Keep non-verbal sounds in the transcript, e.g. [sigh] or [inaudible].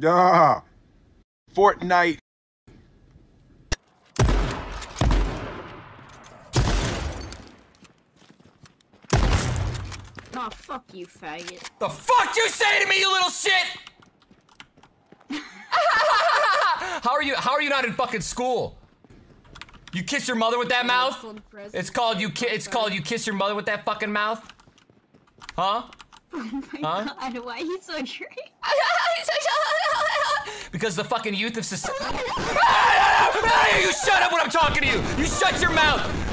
Yeah. Fortnite. Oh, fuck you, faggot. The fuck you say to me, you little shit? [laughs] how are you? How are you not in fucking school? You kiss your mother with that mouth? It's called you. Ki it's called you kiss your mother with that fucking mouth. Huh? [laughs] Oh my Huh? god, why are you so [laughs] angry? Because the fucking youth of society. [laughs] you shut up when I'm talking to you. You shut your mouth.